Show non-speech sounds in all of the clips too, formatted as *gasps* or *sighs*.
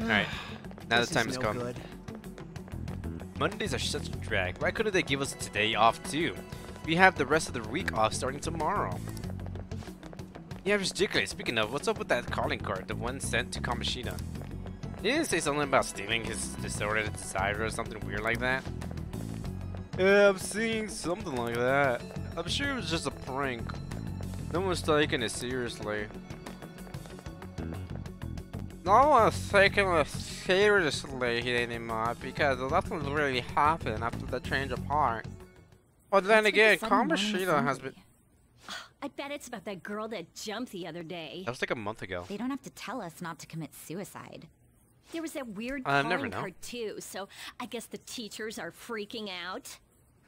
Alright, *sighs* now the time is has no come. good. Mondays are such a drag. Why couldn't they give us today off too? We have the rest of the week off starting tomorrow. Yeah, it's ridiculous. Speaking of, what's up with that calling card, the one sent to Kamoshida? He didn't say something about stealing his disordered desire or something weird like that. Yeah, I'm seeing something like that. I'm sure it was just a prank. No one's taking it seriously. No one's taking it seriously anymore because nothing's really happened after the change of heart. But then What's with the again, sudden morning has been. I bet it's about that girl that jumped the other day. That was like a month ago. They don't have to tell us not to commit suicide. There was that weird Uh, calling never know. card too, so I guess the teachers are freaking out.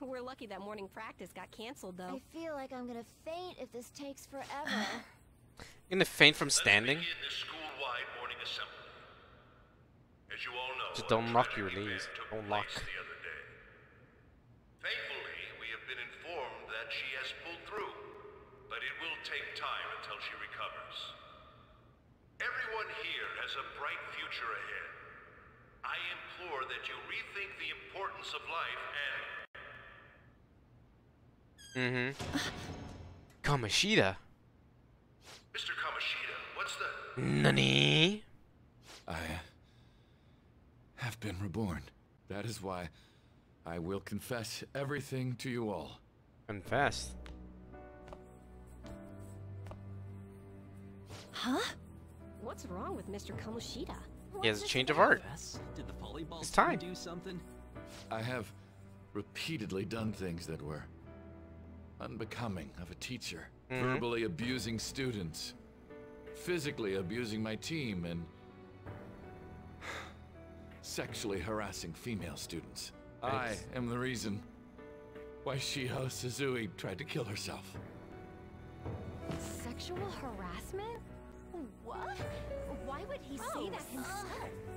We're lucky that morning practice got canceled though. I feel like I'm gonna faint if this takes forever. *sighs* *laughs* You're gonna faint from standing? begin the school-wide morning assembly. As you all know, Just don't lock your knees. Don't place lock. The other day. Thankfully, we have been informed that she has pulled through, but it will take time until she recovers. Everyone here has a bright future ahead. I implore that you rethink the importance of life and Mm-hmm. Kamoshida? Mr. Kamoshida, what's the Nani? I have been reborn. That is why I will confess everything to you all. Confess. Huh? What's wrong with Mr. Kamoshida? He has a change of heart. Did the volleyball It's team time. do something? I have repeatedly done things that were unbecoming of a teacher. Mhm. Verbally abusing students, physically abusing my team, and sexually harassing female students. Nice. I am the reason why Shiho Suzui tried to kill herself. Sexual harassment? What? Why would he say that himself?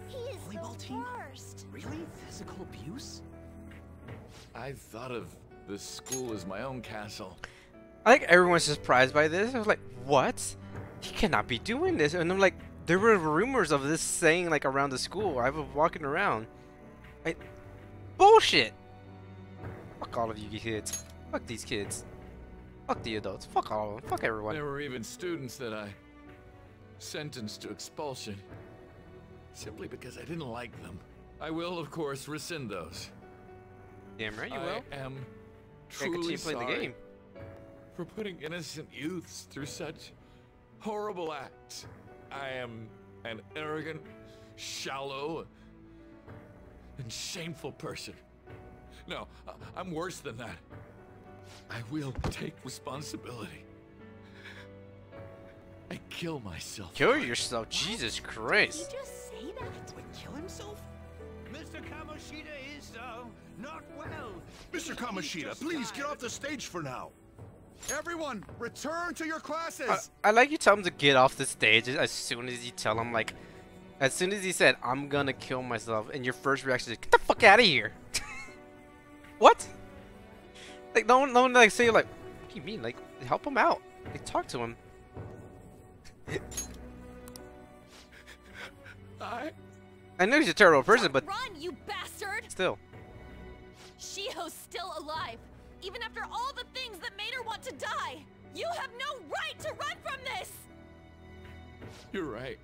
He is Volleyball the team? worst. Really? Physical abuse? I thought of the school as my own castle. I think everyone's surprised by this. I was like, what? He cannot be doing this. And I'm like, there were rumors of this saying like around the school. I was walking around. Like, bullshit. Fuck all of you kids. Fuck these kids. Fuck the adults. Fuck all of them. Fuck everyone. There were even students that I sentenced to expulsion simply because I didn't like them. I will, of course, rescind those. Damn right you I will. am Gotta truly the sorry game. For putting innocent youths through such horrible acts. I am an arrogant, shallow, and shameful person. No, I- I'm worse than that. I will take responsibility. I kill myself. Kill for it. yourself. Jesus Did Christ. he just say that? Would kill himself? Mr. Kamoshida is, uh, not well. Mr. Kamoshida, please get off the stage for now. Everyone, return to your classes. I, I like you tell him to get off the stage as soon as you tell him like as soon as he said I'm gonna kill myself and your first reaction is get the fuck out of here. *laughs* What? Like no one no one like say like what do you mean? Like help him out. Like talk to him. I I know he's a terrible person but Run, you bastard! still. Shiho's still alive, even after all the things that made her want to die. You have no right to run from this. you're right.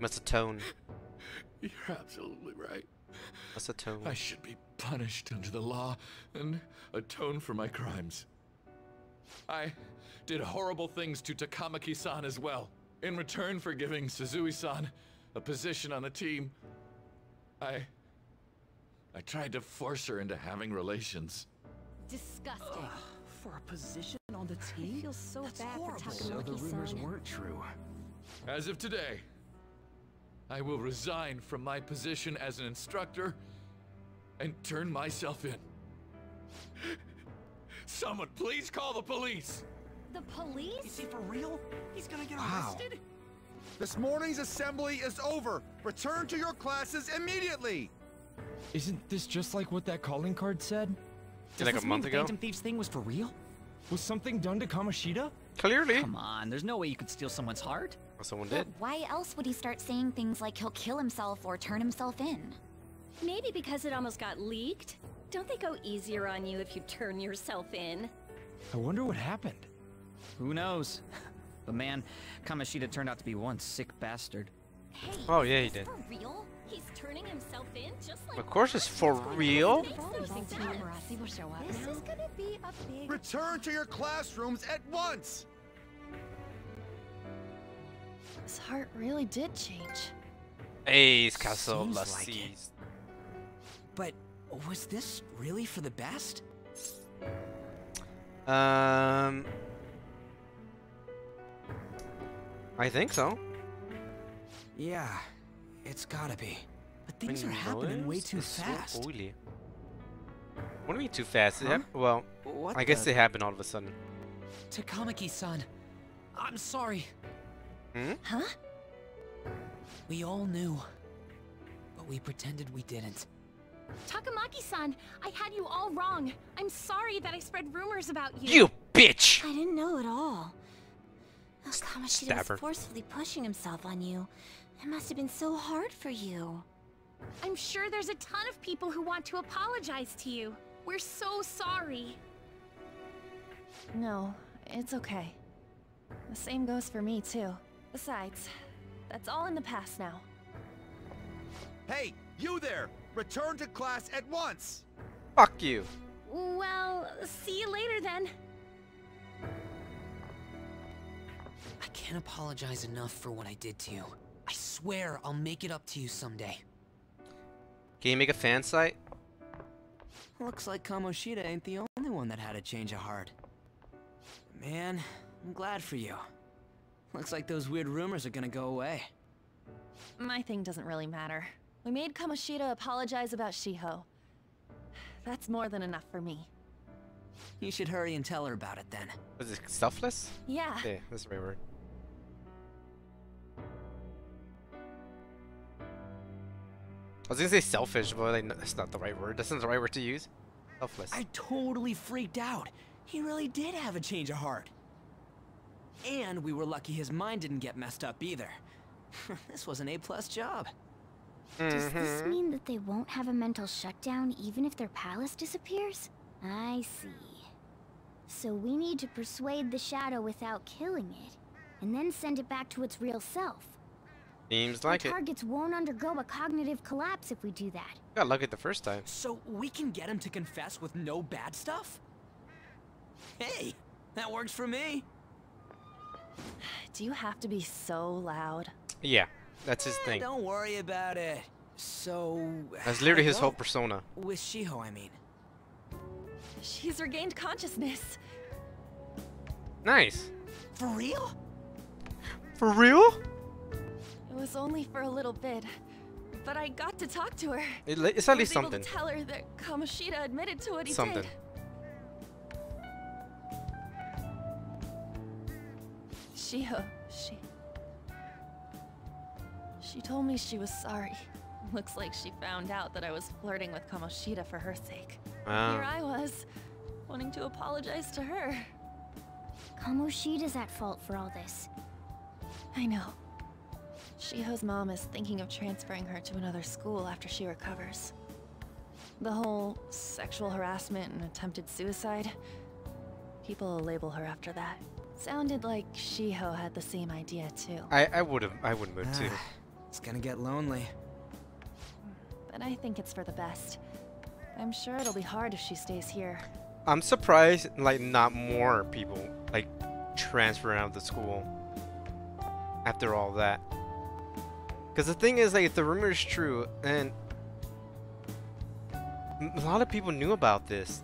must atone *laughs* You're absolutely right. must atone I should be punished under the law and atone for my crimes. I did horrible things to Takamaki-san as well. In return for giving Suzui-san a position on the team, I... I tried to force her into having relations. Disgusting. For a position on the team? I team? feel so That's bad horrible. for So the rumors Takamaki-san. weren't true. As of today, I will resign from my position as an instructor and turn myself in. *laughs* Someone please call the police! The police? Is he for real? He's gonna get Wow. arrested? This morning's assembly is over. Return to your classes immediately. Isn't this just like what that calling card said? Does like a this month mean ago? Phantom Thieves thing was for real? Was something done to Kamoshida? clearly Come on, there's no way you could steal someone's heart. Well, someone But did. why else would he start saying things like he'll kill himself or turn himself in? Maybe because it almost got leaked? Don't they go easier on you if you turn yourself in? I wonder what happened. Who knows? *laughs* But man, Kamoshida turned out to be one sick bastard. Hey, Oh, yeah, he did. For real? He's turning himself in just like Of course it's for real. Makes no sense. will show up This is gonna be a big Return to your classrooms at once! His heart really did change. Ace Castle Seems Las like But was this really for the best? Um, I think so. Yeah, it's gotta be. But I things are happening way too is so fast. oily. What do you mean too fast? Huh? well, What I guess the- it happened all of a sudden. Takamaki-san, I'm sorry. Hmm? Huh? We all knew, but we pretended we didn't. Takamaki-san, I had you all wrong. I'm sorry that I spread rumors about you. You bitch! I didn't know at all. Oh, Kamoshida Stab her. was forcefully pushing himself on you. It must have been so hard for you. I'm sure there's a ton of people who want to apologize to you. We're so sorry. No, it's okay. The same goes for me, too. Besides, that's all in the past now. Hey, you there! Return to class at once! Fuck you. Well, see you later then. I can't apologize enough for what I did to you. I swear I'll make it up to you someday. Can you make a fan site? Looks like Kamoshida ain't the only one that had a change of heart. Man, I'm glad for you. Looks like those weird rumors are gonna go away. My thing doesn't really matter. We made Kamoshida apologize about Shiho. That's more than enough for me. You should hurry and tell her about it then. Was it selfless? Yeah. Yeah, that's the right word. Was gonna say selfish, but like, no, that's not the right word. That's not the right word to use. Selfless. I totally freaked out. He really did have a change of heart. And we were lucky his mind didn't get messed up either. *laughs* this was an A-plus job. Does this Mm-hmm. mean that they won't have a mental shutdown even if their palace disappears? I see. So we need to persuade the shadow without killing it, and then send it back to its real self. Seems Our like it. targets won't undergo a cognitive collapse if we do that. Got lucky the first time. So we can get him to confess with no bad stuff? Hey, that works for me. *sighs* Do you have to be so loud? Yeah, that's his Eh, thing. Don't worry about it. So... That's literally his *sighs* whole persona. With Shiho, I mean. She's regained consciousness. Nice. For real? For real? It was only for a little bit, but I got to talk to her. It, it's I at least was able something. to tell her that Kamoshida admitted to what he Something. did. Shiho, she... She told me she was sorry. Looks like she found out that I was flirting with Kamoshida for her sake. Ah. Here I was, wanting to apologize to her. Kamoshida's at fault for all this. I know. Shiho's mom is thinking of transferring her to another school after she recovers. The whole sexual harassment and attempted suicide, people label her after that. Sounded like Shiho had the same idea too. I I would have I wouldn't move too. Ah, it's gonna get lonely. But I think it's for the best. I'm sure it'll be hard if she stays here. I'm surprised like not more people like transfer out of the school after all that. Because the thing is, like, if the rumor is true, and a lot of people knew about this.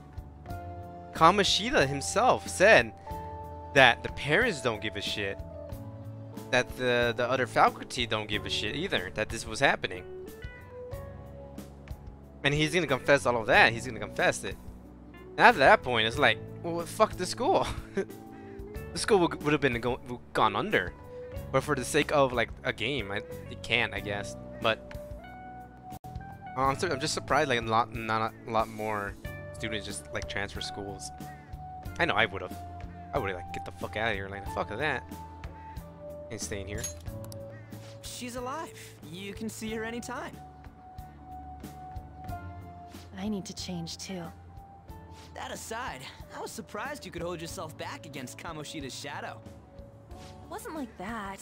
Kamoshida himself said that the parents don't give a shit. That the the other faculty don't give a shit either. That this was happening. And he's gonna confess all of that. He's gonna confess it. And at that point, it's like, well, fuck the school. *laughs* the school would, would have been go, gone under. But for the sake of like a game, I, it can't, I guess. But uh, I'm, I'm just surprised, like a lot, not a lot more students just like transfer schools. I know I would have. I would have like get the fuck out of here, like the fuck of that. and staying here. She's alive. You can see her anytime. I need to change too. That aside, I was surprised you could hold yourself back against Kamoshida's shadow. It wasn't like that.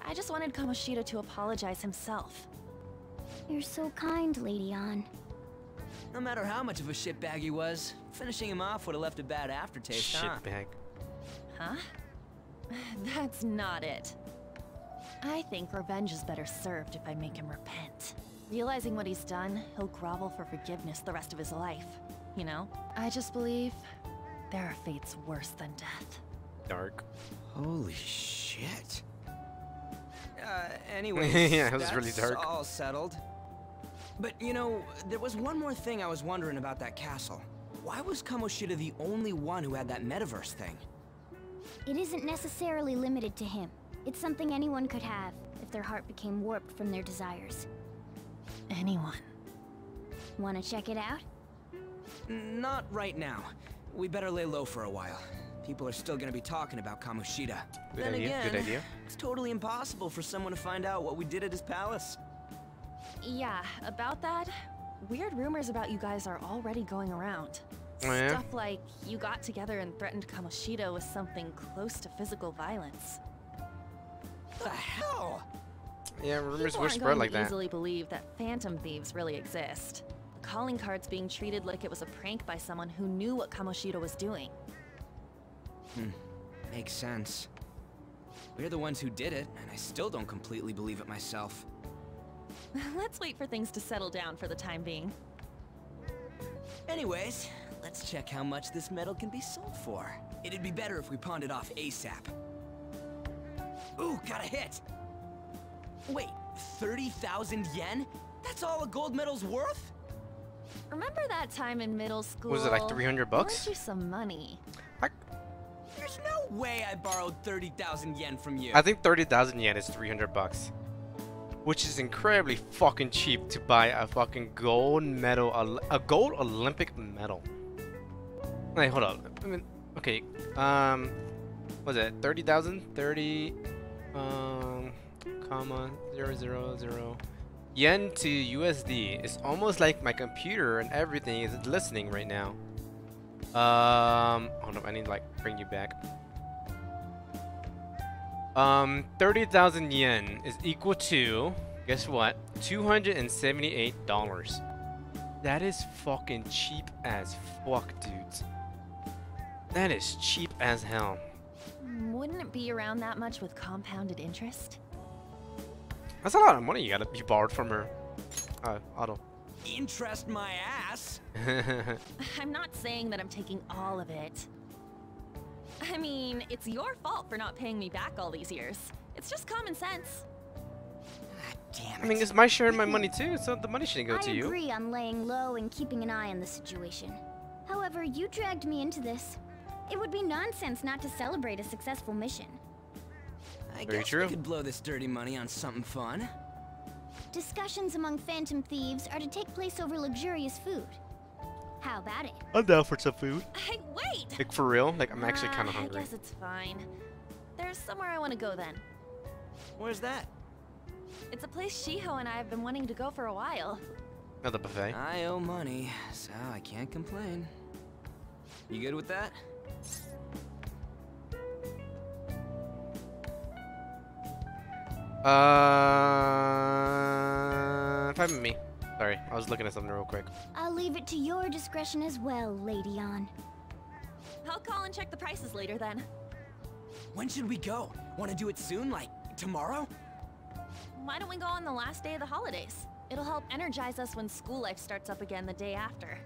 I just wanted Kamoshida to apologize himself. You're so kind, Lady Ann. No matter how much of a shitbag he was, finishing him off would have left a bad aftertaste, huh? Shitbag. Huh? *laughs* That's not it. I think revenge is better served if I make him repent. Realizing what he's done, he'll grovel for forgiveness the rest of his life. You know? I just believe there are fates worse than death. Dark. Holy shit. Uh, *laughs* anyways, Yeah, it was really that's dark. all settled. But, you know, there was one more thing I was wondering about that castle. Why was Kamoshida the only one who had that metaverse thing? It isn't necessarily limited to him. It's something anyone could have if their heart became warped from their desires. Anyone. Wanna check it out? Not right now. We better lay low for a while. People are still gonna be talking about Kamoshida. Good then idea, again, good idea. it's totally impossible for someone to find out what we did at his palace. Yeah, about that, weird rumors about you guys are already going around. Oh, yeah? Stuff like you got together and threatened Kamoshida with something close to physical violence. The hell? Yeah, rumors People were spread like to that. easily believe that phantom thieves really exist. The calling card's being treated like it was a prank by someone who knew what Kamoshida was doing. Hmm. Makes sense. We're the ones who did it, and I still don't completely believe it myself. *laughs* Let's wait for things to settle down for the time being. Anyways, let's check how much this metal can be sold for. It'd be better if we pawned it off ASAP. Ooh, got a hit! Wait, 30,000 yen? That's all a gold medal's worth? Remember that time in middle school? Was it like 300 I bucks? lent you some money. Way I borrowed 30,000 yen from you. I think 30,000 yen is 300 bucks. Which is incredibly fucking cheap to buy a fucking gold medal, a gold Olympic medal. Wait, hold up. I mean, okay, um, was it 30,000? 30, um, comma, zero, zero, zero. Yen to USD. It's almost like my computer and everything is listening right now. Um, hold up, I need to like bring you back. Um, 30,000 yen is equal to, guess what? $278. That is fucking cheap as fuck, dudes. That is cheap as hell. Wouldn't it be around that much with compounded interest? That's a lot of money you gotta you borrowed from her. Uh, Otto. Interest my ass? *laughs* *laughs* I'm not saying that I'm taking all of it. I mean, it's your fault for not paying me back all these years. It's just common sense. I mean, it's my share of my money too, so the money shouldn't go I to you. I agree on laying low and keeping an eye on the situation. However, you dragged me into this. It would be nonsense not to celebrate a successful mission. I Very guess true. we could blow this dirty money on something fun. Discussions among phantom thieves are to take place over luxurious food. How about it? I'm down for some food. Hey, wait! Like for real? Like I'm actually kind of hungry. I guess it's fine. There's somewhere I want to go then. Where's that? It's a place Shiho and I have been wanting to go for a while. Another buffet. I owe money, so I can't complain. You good with that? Uh, five with me. Sorry, I was looking at something real quick. I'll leave it to your discretion as well, Lady Ann. I'll call and check the prices later then. When should we go? Want to do it soon, like tomorrow? Why don't we go on the last day of the holidays? It'll help energize us when school life starts up again the day after.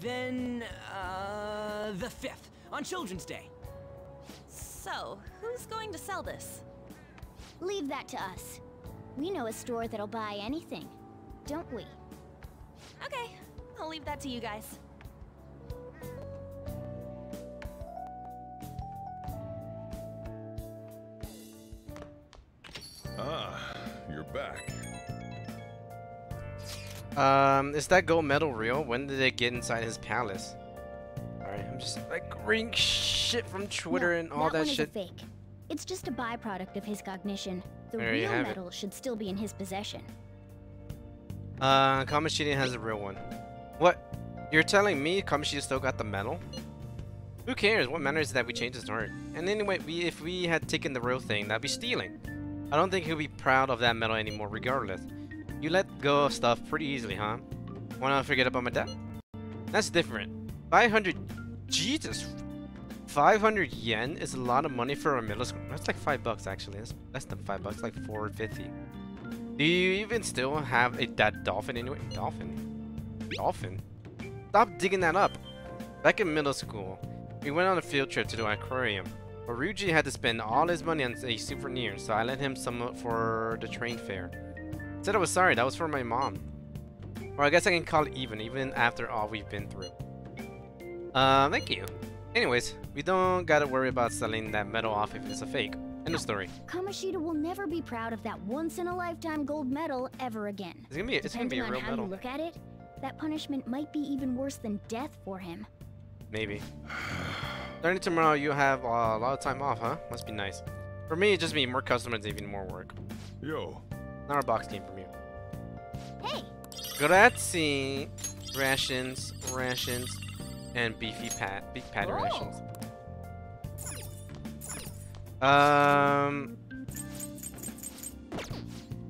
Then, uh, the 5th, on Children's Day. So, who's going to sell this? Leave that to us. We know a store that'll buy anything, don't we? Okay, I'll leave that to you guys. Ah, you're back. Um, is that gold medal real? When did it get inside his palace? Alright, I'm just like reading shit from Twitter No, and all that, that one shit. Is a fake. It's It's just a byproduct of his cognition. The There real have it. metal should still be in his possession. Uh, Kamoshida has a real one. What? You're telling me Kamoshida still got the medal? Who cares? What matters is that we changed his heart. And anyway, we if we had taken the real thing, that'd be stealing. I don't think he'll be proud of that medal anymore regardless. You let go of stuff pretty easily, huh? Wanna forget about my debt? That's different. 500... Jesus! 500 yen is a lot of money for a middle school. That's like 5 bucks actually. That's less than 5 bucks, like 450. Do you even still have a that dolphin anyway? Dolphin? Dolphin? Stop digging that up. Back in middle school, we went on a field trip to the aquarium. But Ryuji had to spend all his money on a souvenir, so I lent him some for the train fare. Said I was sorry, that was for my mom. Well, I guess I can call it even, even after all we've been through. Uh, thank you. Anyways, we don't gotta worry about selling that medal off if it's a fake. End of story. Kamoshida will never be proud of that once-in-a-lifetime gold medal ever again. It's gonna be, it's gonna be Depending a on real how you look at it, that punishment might be even worse than death for him. Maybe. Starting tomorrow, you have uh, a lot of time off, huh? Must be nice. For me, it just means more customers, and even more work. Yo. Not a box game from you. Hey! Grazie. Rations, rations, and beefy pat, beef patty rations. Um.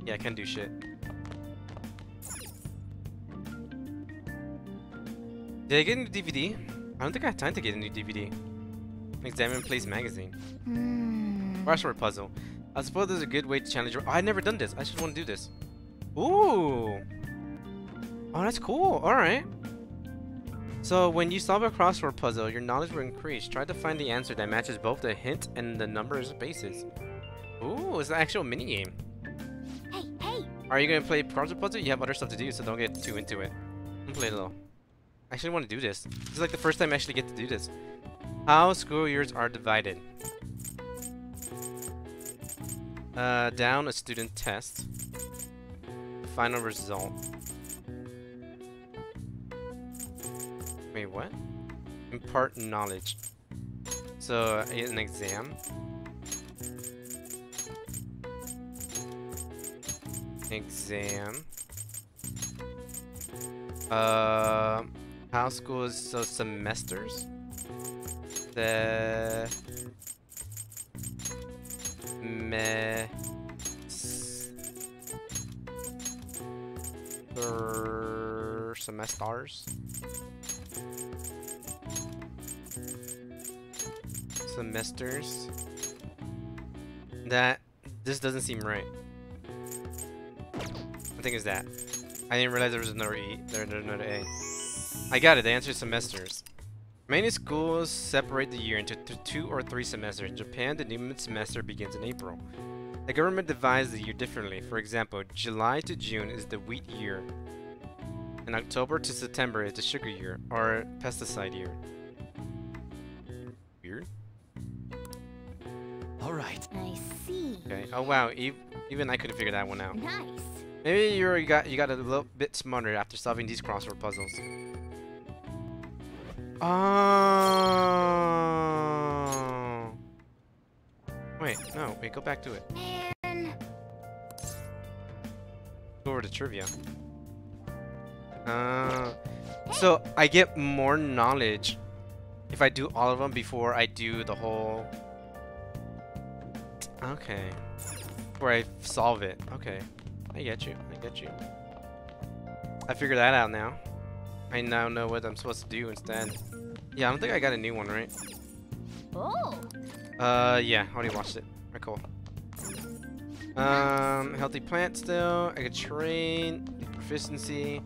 Yeah, I can do shit. Did I get a new DVD? I don't think I have time to get a new DVD. Examine Plays Magazine. Hmm. Crossword puzzle. I suppose there's a good way to challenge your- oh, I've never done this. I just want to do this. Ooh. Oh, that's cool. Alright. So, when you solve a crossword puzzle, your knowledge will increase. Try to find the answer that matches both the hint and the number of spaces. Ooh, it's an actual minigame. Hey, hey! Are you going to play crossword puzzle? You have other stuff to do, so don't get too into it. I'm play it though. I actually want to do this. This is like the first time I actually get to do this. How school years are divided. Uh, down a student test. Final result. Wait, what? Impart knowledge. So, an exam. Exam. Uh, how school is so semesters? The me er, semesters semesters that this doesn't seem right I think it's that I didn't realize there was another E there there's another A I got it the answer is semesters Many schools separate the year into th- two or three semesters. In Japan, the new semester begins in April. The government divides the year differently. For example, July to June is the wheat year, and October to September is the sugar year, or pesticide year. I see. Okay. Oh wow, even I couldn't figure that one out. Nice. Maybe you already got you got a little bit smarter after solving these crossword puzzles. Oh. Wait, no, wait, go back to it. Man. Go over to trivia. Uh, so I get more knowledge if I do all of them before I do the whole. Okay. Where I solve it. Okay. I get you. I get you. I figured that out now. I now know what I'm supposed to do instead. Yeah, I don't think I got a new one, right? Oh. Uh, yeah, I already watched it. Alright, cool. Um, healthy plant still. I could train. Proficiency.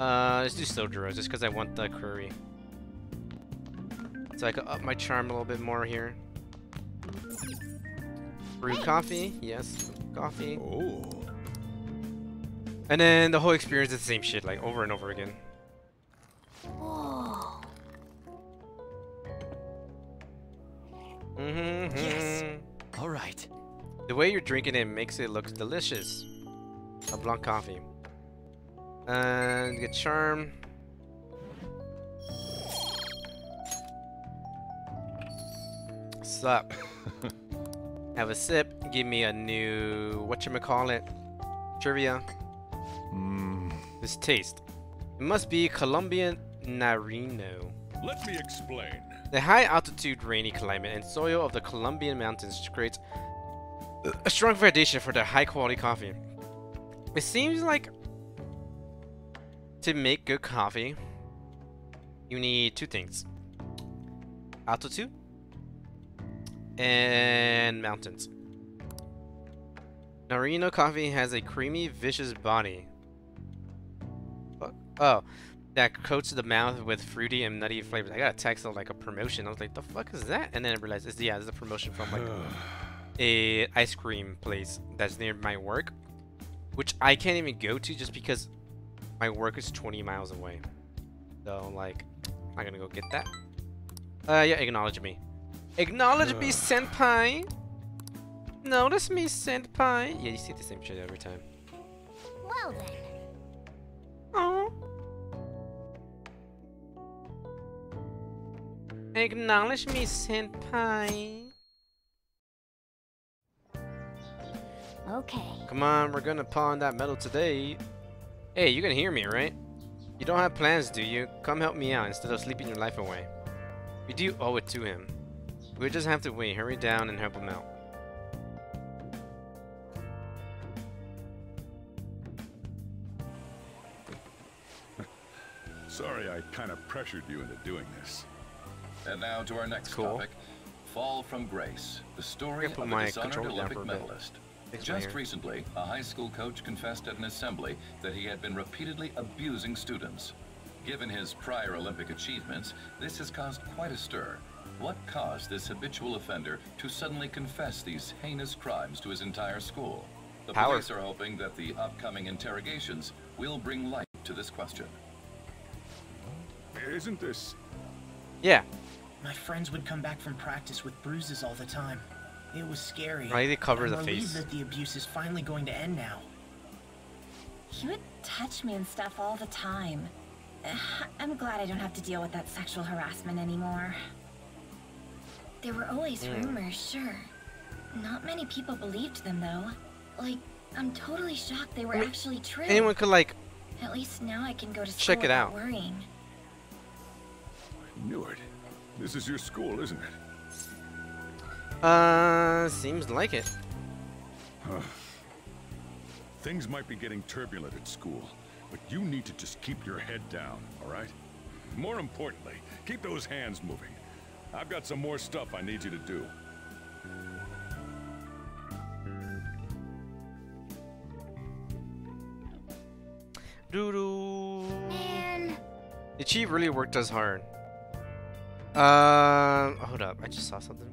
Uh, let's do Sojiro just because I want the curry. So I could up my charm a little bit more here. Brew coffee. Yes, coffee. Oh. And then the whole experience is the same shit, like over and over again. Whoa. Mm-hmm. Yes. All right. The way you're drinking it makes it look delicious. A blanc coffee. And get charm. Sup. *laughs* have a sip, give me a new whatchamacallit trivia. Mm. This taste. It must be Colombian Narino. Let me explain. The high altitude rainy climate and soil of the Colombian mountains creates a strong foundation for the high quality coffee. It seems like to make good coffee, you need two things. Altitude and mountains. Narino coffee has a creamy, vicious body. Fuck. Oh, that coats the mouth with fruity and nutty flavors. I got a text of like a promotion. I was like, the fuck is that? And then I realized, it's, yeah, it's a promotion from like *sighs* a ice cream place that's near my work, which I can't even go to just because my work is 20 miles away. So like, I'm not gonna go get that. Uh, yeah, acknowledge me. Acknowledge me, uh. senpai. Notice me, senpai. Yeah, you see the same shit every time. Well then. Oh. Acknowledge me, senpai. Okay. Come on, we're gonna pawn that metal today. Hey, you can hear me, right? You don't have plans, do you? Come help me out instead of sleeping your life away. We do owe it to him. We just have to wait. Hurry down and help him out. *laughs* Sorry I kind of pressured you into doing this. And now to our next Cool. topic. Fall from Grace, the story of a dishonored Olympic medalist. Just recently, a high school coach confessed at an assembly that he had been repeatedly abusing students. Given his prior Olympic achievements, this has caused quite a stir. What caused this habitual offender to suddenly confess these heinous crimes to his entire school? The Power. police are hoping that the upcoming interrogations will bring light to this question. Isn't this... Yeah. My friends would come back from practice with bruises all the time. It was scary. Right, they cover I'm the relieved face. that the abuse is finally going to end now. He would touch me and stuff all the time. *sighs* I'm glad I don't have to deal with that sexual harassment anymore. There were always Hmm. rumors, sure. Not many people believed them, though. Like, I'm totally shocked they were I mean, actually true. Anyone could like At least now I can go to school Check it without out. worrying. Newark, this is your school, isn't it? Uh, seems like it. Things might be getting turbulent at school, but you need to just keep your head down, all right? More importantly, keep those hands moving. I've got some more stuff I need you to do. Doo doo. Man. The chief really worked us hard. Um, hold up. I just saw something.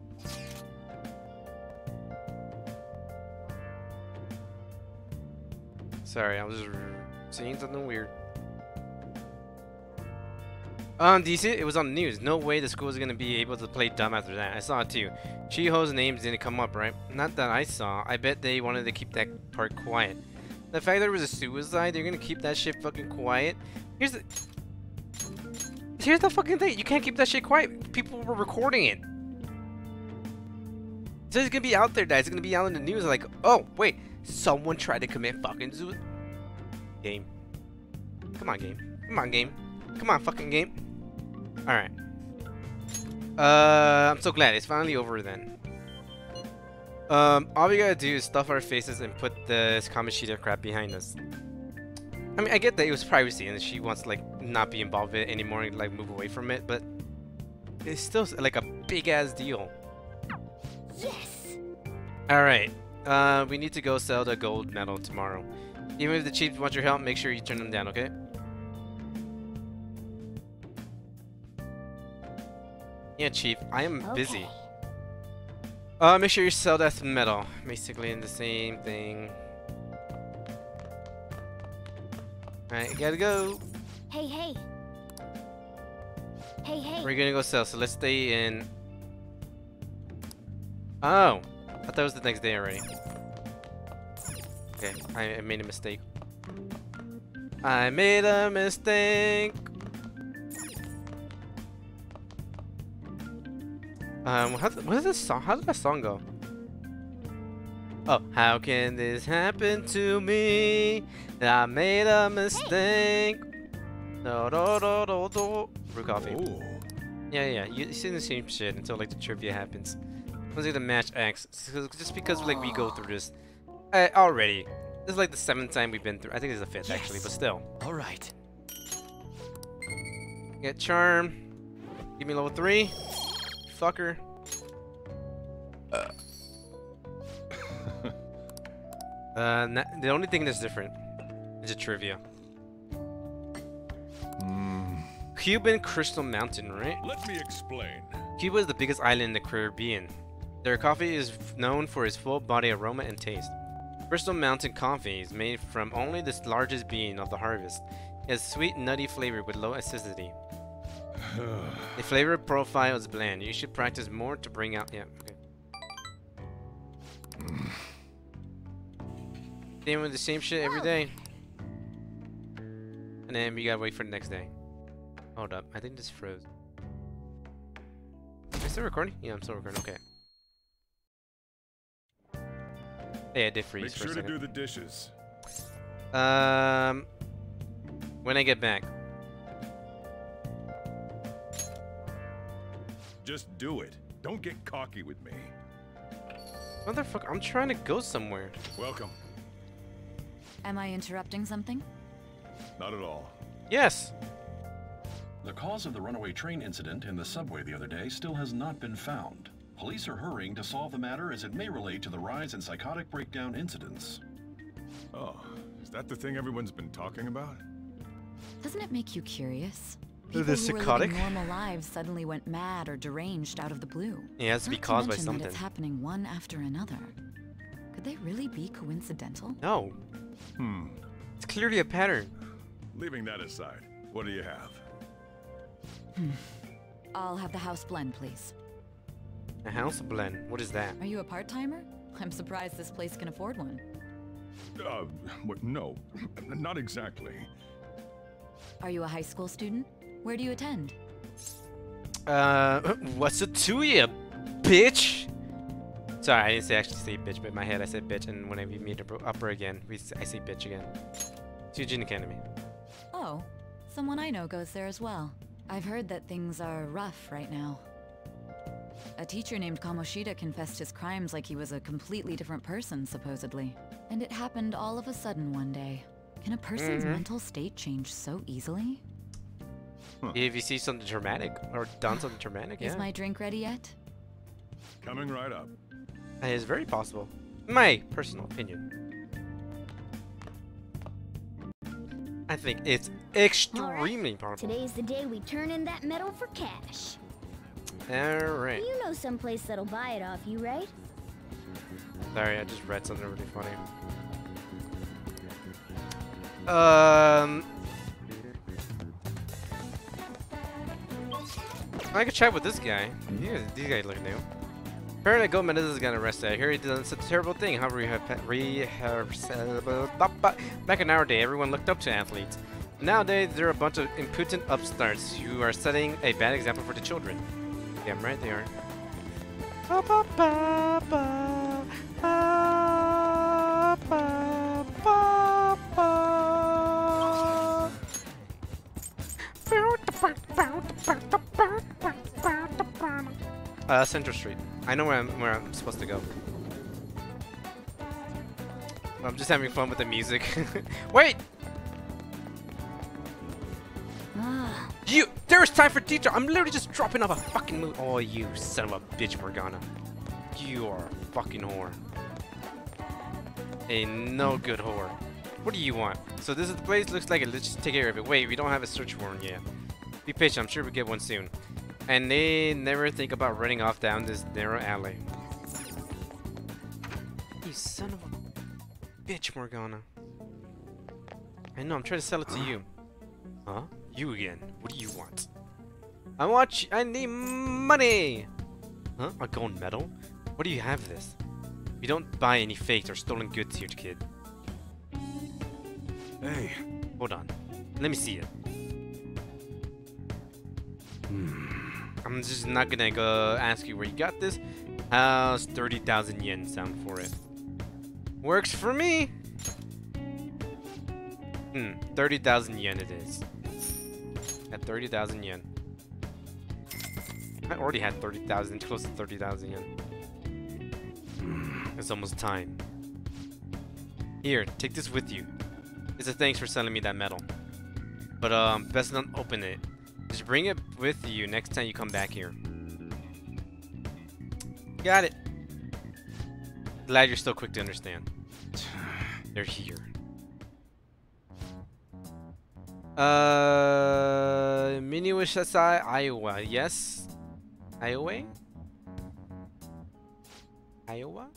Sorry, I was just seeing something weird. Um, do you see it? Was on the news. No way the school is gonna be able to play dumb after that. I saw it too. Shiho's names didn't come up, right? Not that I saw. I bet they wanted to keep that part quiet. The fact that it was a suicide, they're gonna keep that shit fucking quiet. Here's the Here's the fucking thing. You can't keep that shit quiet. People were recording it. So it's gonna be out there, guys. It's gonna be out in the news. Like, oh wait, someone tried to commit fucking suicide. Game. Come on, game. Come on, game. Come on, fucking game. All right. Uh, I'm so glad it's finally over then. Um, all we gotta do is stuff our faces and put this Kamoshida crap behind us. I mean, I get that it was privacy and she wants to, like, not be involved in it anymore and, like, move away from it, but it's still, like, a big-ass deal. Yes. Alright, uh, we need to go sell the gold medal tomorrow. Even if the chiefs want your help, make sure you turn them down, okay? Yeah, chief, I am busy. Uh, make sure you sell that metal. Basically in the same thing. Alright, gotta go. Hey, hey. Hey, hey. We're gonna go sell, so let's stay in. Oh, I thought it was the next day already. Okay, I, I made a mistake. I made a mistake. Um, how, what is this song? How did that song go? Oh, how can this happen to me? I made a mistake. No, no, no, no, no. Brew coffee. Yeah, yeah. You see the same shit until like the trivia happens. Let's do the match X. So- Just because like we go through this uh, already. This is like the seventh time we've been through. I think it's the fifth actually, but still. All right. Get charm. Give me level three. Fucker. *laughs* Uh, na- the only thing that's different is the trivia. Cuban Crystal Mountain, right? Let me explain. Cuba is the biggest island in the Caribbean. Their coffee is known for its full body aroma and taste. Crystal Mountain coffee is made from only the largest bean of the harvest. It has sweet, nutty flavor with low acidity. The flavor profile is bland. You should practice more to bring out. Yeah, okay. Dealing with the same shit every day. And then we gotta wait for the next day. Hold up, I think this froze. Am I still recording? Yeah, I'm still recording. Okay. Yeah, it did freeze Make for sure to do the dishes. Um, when I get back. Just do it. Don't get cocky with me. Motherfucker, I'm trying to go somewhere. Welcome. Am I interrupting something? Not at all. Yes. The cause of the runaway train incident in the subway the other day still has not been found. Police are hurrying to solve the matter as it may relate to the rise in psychotic breakdown incidents. Oh, is that the thing everyone's been talking about? Doesn't it make you curious? They're People the who were psychotic? normal lives suddenly went mad or deranged out of the blue. Yeah, it has to be Not caused by mention that something. it's happening one after another. Could they really be coincidental? No. Hmm. It's clearly a pattern. Leaving that aside, what do you have? Hmm. I'll have the house blend, please. A house blend. What is that? Are you a part-timer? I'm surprised this place can afford one. Uh, what, no, *clears throat* not exactly. Are you a high school student? Where do you attend? Uh, *laughs* what's a to you, bitch? Sorry, I didn't say actually say bitch, but in my head I said bitch, and when I meet up upper again, we s- I say bitch again. It's Shujin Academy. Oh, someone I know goes there as well. I've heard that things are rough right now. A teacher named Kamoshida confessed his crimes like he was a completely different person, supposedly. And it happened all of a sudden one day. Can a person's Mhm. mental state change so easily? If you see something dramatic or done something dramatic, Is yeah, my drink ready yet? Coming right up. It is very possible. My personal opinion. I think it's extremely possible. Today's the day we turn in that metal for cash. All right. You know someplace that'll buy it off you, right? Sorry, I just read something really funny. Um, I could chat with this guy. Yeah, these guys look new. Apparently, Gold Menendez got arrested. I hear he such a terrible thing. However, reha- reha- back in our day, everyone looked up to athletes. Nowadays, they're a bunch of impudent upstarts who are setting a bad example for the children. Damn right they are. Uh, Central Street. I know where I'm where I'm supposed to go. I'm just having fun with the music. *laughs* Wait, Ah, you! There's time for teacher. I'm literally just dropping off a fucking move. Oh, you son of a bitch, Morgana. You are a fucking whore. A no good whore. What do you want? So this is the place. Looks like it. Let's just take care of it. Wait, we don't have a search warrant yet. Be patient. I'm sure we'll get one soon. And they never think about running off down this narrow alley. You son of a bitch, Morgana. I know. I'm trying to sell it to you. Huh? You again. What do you want? I want. I need money. Huh? A gold medal? What do you have this? We don't buy any faked or stolen goods here, kid. Hey. Hold on. Let me see it. Hmm. I'm just not gonna go ask you where you got this. How's 30,000 yen sound for it? Works for me. Hmm, 30,000 yen it is. At 30,000 yen. I already had 30,000, close to 30,000 yen. *sighs* It's almost time. Here, take this with you. It's a thanks for selling me that metal. But um, best not open it. Just bring it with you next time you come back here. Got it. Glad you're still quick to understand. *sighs* They're here. Uh, Mini Miniwishasai, Iowa. Yes. Iowa? Iowa?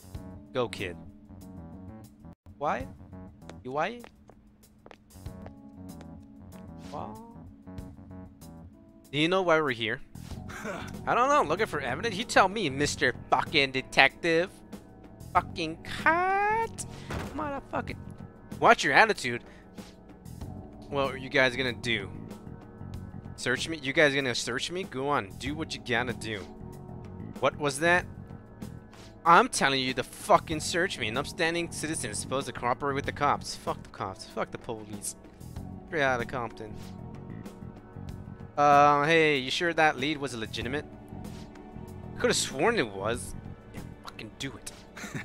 Go, kid. Why? You why? Do you know why we're here? *laughs* I don't know. Looking for evidence? You tell me, Mr. Fucking Detective. Fucking cut. Motherfucking. Watch your attitude. What are you guys gonna do? Search me? You guys gonna search me? Go on. Do what you gotta do. What was that? I'm telling you to fucking search me. An upstanding citizen is supposed to cooperate with the cops. Fuck the cops. Fuck the police. Straight out of Compton. Uh, hey, you sure that lead was legitimate? Could have sworn it was. Yeah, fucking do it.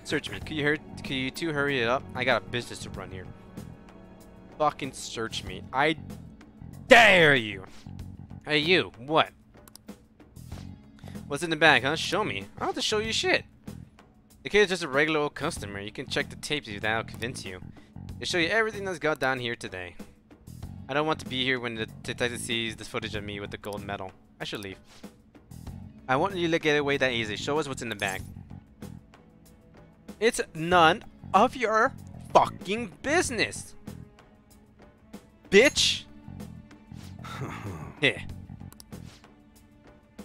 *laughs* search me. Could you, hur could you two hurry it up? I got a business to run here. Fucking search me. I dare you. Hey, you. What? What's in the bag, huh? Show me. I don't have to show you shit. The kid is just a regular old customer. You can check the tapes if that'll convince you. They show you everything that's got down here today. I don't want to be here when the detective sees this footage of me with the gold medal. I should leave. I want you to get away that easy. Show us what's in the bag. It's none of your fucking business. Bitch. *laughs* yeah.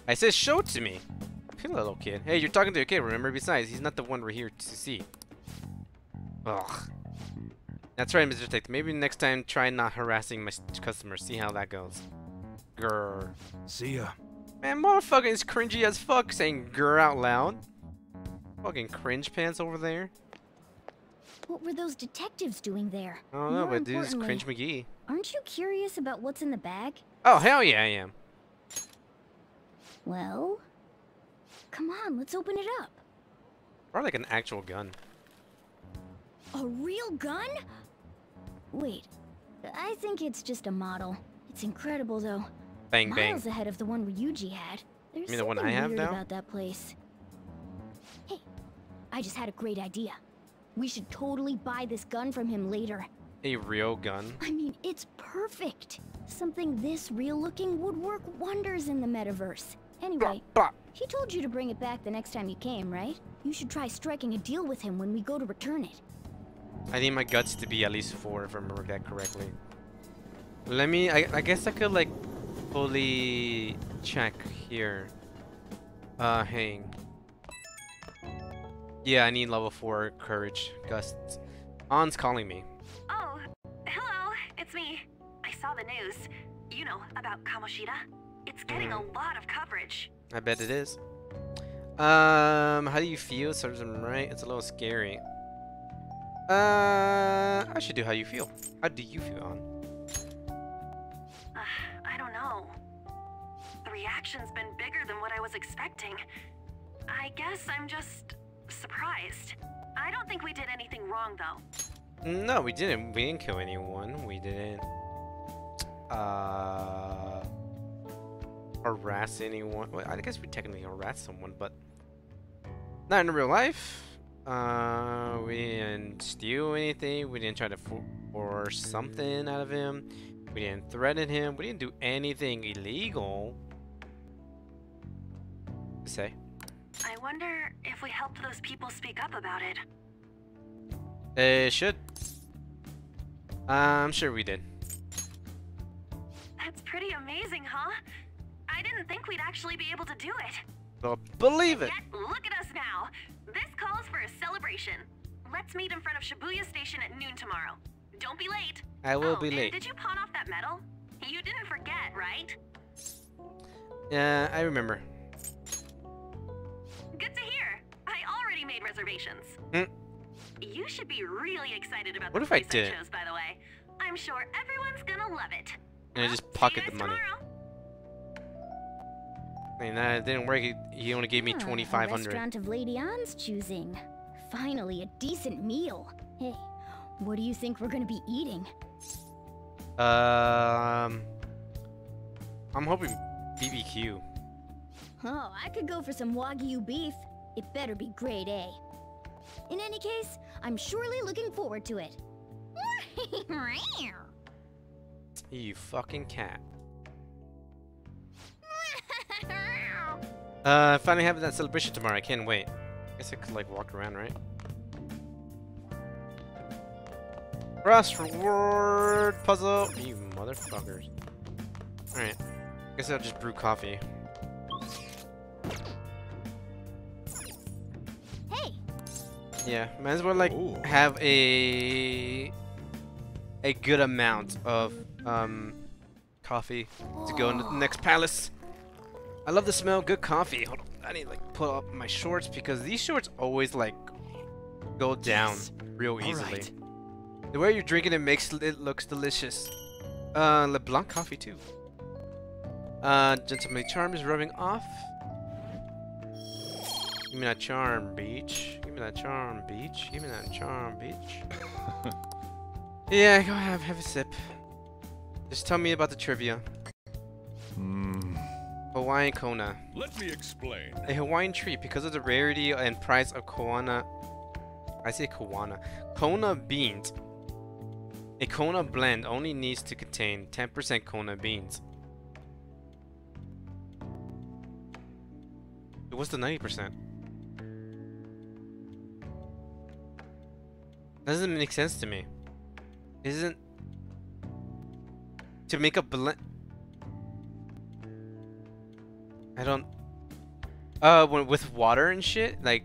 I said show it to me. Hey, little kid. Hey, you're talking to a kid, remember? Besides, he's not the one we're here to see. Ugh. That's right, Mr. Detective. Maybe next time try not harassing my customers. See how that goes. Grr. See ya. Man, motherfucker is cringy as fuck saying grr out loud. Fucking cringe pants over there. What were those detectives doing there? I don't know, More but this is importantly, Cringe McGee. Aren't you curious about what's in the bag? Oh, hell yeah, I am. Well, come on, let's open it up. Or like an actual gun. A real gun? Wait, I think it's just a model. It's incredible though. Bang, bang. Miles ahead of the one Ryuji had. There's mean the one I have weird now? about that place. Hey, I just had a great idea. We should totally buy this gun from him later. A real gun. I mean, it's perfect. Something this real looking would work wonders in the metaverse. Anyway, he told you to bring it back the next time you came, right? You should try striking a deal with him when we go to return it. I need my guts to be at least four if I remember that correctly. Let me, I, I guess I could like fully check here. Uh, hang. Yeah, I need level four courage. Gus, Ann's calling me. Oh, hello, it's me. I saw the news. You know, about Kamoshida. It's getting a lot of coverage. I bet it is. Um, how do you feel? Serves him right. It's a little scary. Uh, I should do how you feel. How do you feel, Ann? Uh, I don't know. The reaction's been bigger than what I was expecting. I guess I'm just surprised. I don't think we did anything wrong, though. No, we didn't. We didn't kill anyone. We didn't. Uh, harass anyone. Well, I guess we technically harassed someone, but not in real life. Uh, we didn't steal anything. We didn't try to fo- force something out of him. We didn't threaten him. We didn't do anything illegal. Say. I wonder if we helped those people speak up about it. It should. I'm sure we did. That's pretty amazing, huh? I didn't think we'd actually be able to do it. Well, believe it. Yet, look at us now. This calls for a celebration. Let's meet in front of Shibuya Station at noon tomorrow. Don't be late. I will oh, be late. Did you pawn off that medal? You didn't forget, right? Yeah, I remember. Good to hear. I already made reservations. Hmm. You should be really excited about What the if I didn't? chose, by the way. I'm sure everyone's gonna love it. And I just pocket the money. I mean, that didn't work. He, only gave me Huh, twenty A five hundred. restaurant of Lady Ann's choosing. Finally, a decent meal. Hey, what do you think we're gonna be eating? Um, I'm hoping BBQ. Oh, I could go for some Wagyu beef. It better be grade A. In any case, I'm surely looking forward to it. *laughs* You fucking cat. Uh, finally having that celebration tomorrow. I can't wait. I Guess I could like walk around, right? Crossword puzzle. You motherfuckers. Alright. I Guess I'll just brew coffee. Hey, Yeah, might as well like have a a good amount of um coffee to go into the next palace. I love the smell good coffee. Hold on, I need to like pull up my shorts because these shorts always like go down real easily. The way you're drinking it makes it looks delicious. Uh, LeBlanc coffee too. Uh, Gentlemanly Charm is rubbing off. Give me that charm, beach. Give me that charm, beach. Give me that charm, beach. *laughs* yeah, go have have a sip. Just tell me about the trivia. Hmm. Hawaiian Kona. Let me explain. A Hawaiian treat because of the rarity and price of Kona. I say Kona. Kona beans. A Kona blend only needs to contain 10% Kona beans. What's the 90%? Doesn't make sense to me. Isn't to make a blend? I don't. Uh, with water and shit, like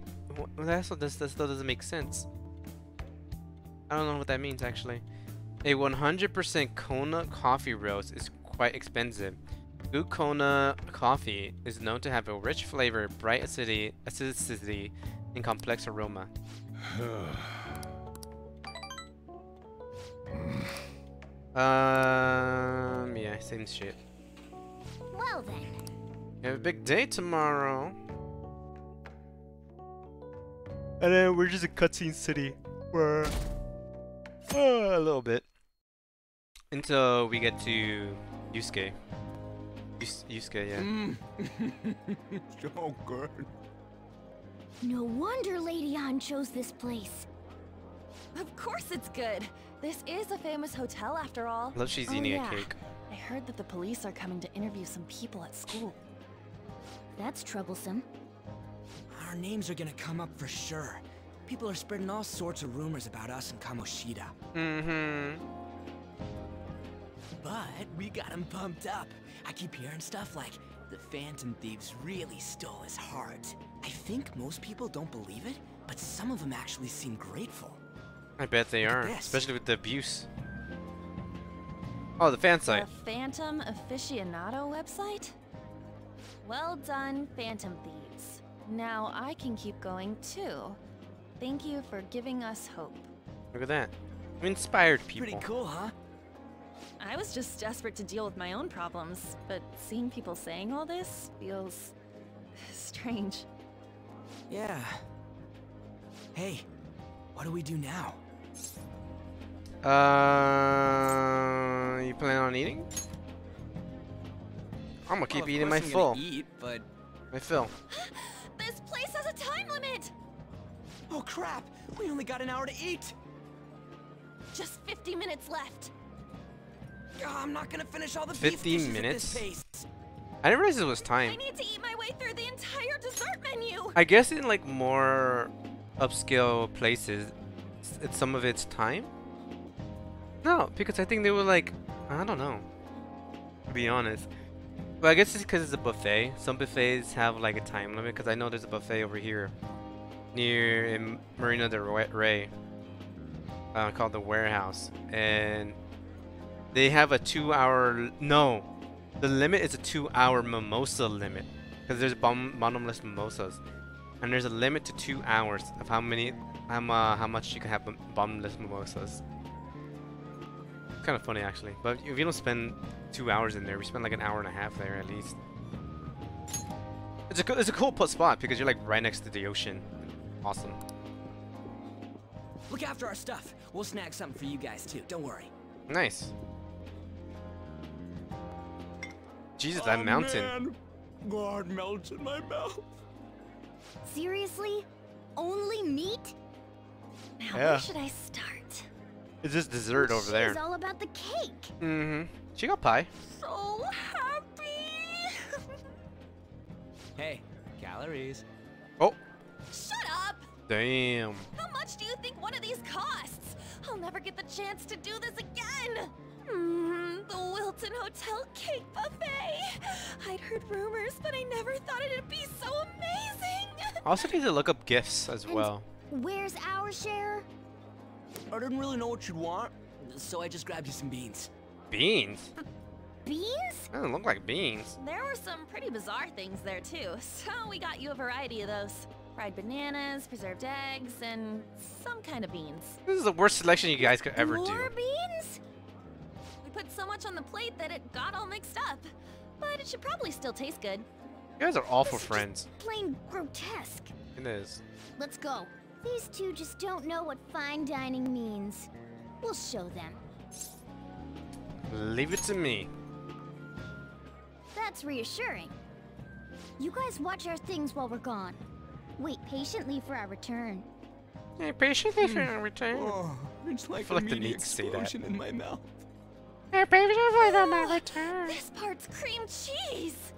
that's what this that still doesn't make sense. I don't know what that means actually. A 100% Kona coffee roast is quite expensive. Good Kona coffee is known to have a rich flavor, bright acidity, acidity, and complex aroma. *sighs* Um, yeah, same shit. well then. We have a big day tomorrow. And then we're just a cutscene city. We're uh, a little bit until we get to Yusuke. Yus- Yusuke, yeah. Mm. *laughs* so good. No wonder Lady Ann chose this place. Of course it's good. This is a famous hotel after all. Love she's Oh, eating yeah. a cake. I heard that the police are coming to interview some people at school. That's troublesome. Our names are gonna come up for sure. People are spreading all sorts of rumors about us and Kamoshida. Mm-hmm. But we got him pumped up. I keep hearing stuff like the Phantom Thieves really stole his heart. I think most people don't believe it, but some of them actually seem grateful. I bet they Look are, this. especially with the abuse. Oh, the fan site. The Phantom Aficionado website? Well done, Phantom Thieves. Now I can keep going too. Thank you for giving us hope. Look at that. We inspired people. Pretty cool, huh? I was just desperate to deal with my own problems, but seeing people saying all this feels *sighs* strange. Yeah. Hey, what do we do now? Uh, you plan on eating? I'm gonna keep Well, eating my course fill. Eat, but My fill. *gasps* This place has a time limit! oh crap! We only got an hour to eat. Just 50 minutes left. Ah, I'm not gonna finish all the beef 15 dishes minutes? At this pace. I didn't realize it was time. I need to eat my way through the entire dessert menu! I guess in like more upscale places, it's some of its time. No, because I think they were like, I don't know. To be honest, but I guess it's because it's a buffet. Some buffets have like a time limit. Because I know there's a buffet over here near in Marina del Rey uh, called the Warehouse, and they have a two-hour. No, the limit is a two-hour mimosa limit because there's bottom, bottomless mimosas, and there's a limit to two hours of how many um, uh, how much you can have bottomless mimosas. Kind of funny actually, but if you don't spend two hours in there, we spend like an hour and a half there at least. It's a it's a cool spot because you're like right next to the ocean. Awesome. Look after our stuff. We'll snag something for you guys too. Don't worry. Nice. Jesus, that oh, mountain. Man. God melts in my mouth. Seriously? Only meat? Now Yeah. where should I start? It's just dessert over there. It's all about the cake. Mm-hmm. She got pie. So happy! *laughs* Hey, calories. Oh, Shut up! damn. How much do you think one of these costs? I'll never get the chance to do this again! Mmm, the Wilton Hotel Cake Buffet! I'd heard rumors, but I never thought it'd be so amazing! I also need to look up gifts as well. Where's our share? I didn't really know what you'd want, so I just grabbed you some beans. Beans? Beans? Doesn't look like beans. There were some pretty bizarre things there too, so we got you a variety of those. Fried bananas, preserved eggs, and some kind of beans. This is the worst selection you guys could ever do. More beans? We put so much on the plate that it got all mixed up. But it should probably still taste good. You guys are awful friends. Plain grotesque. It is. Let's go. These two just don't know what fine dining means. We'll show them. Leave it to me. That's reassuring. You guys watch our things while we're gone. Wait patiently for our return. Hey, patiently for hmm. our return. Oh, it's like I feel a like the mini need to say that. explosion in my mouth. Hey, patiently for my return. This part's cream cheese!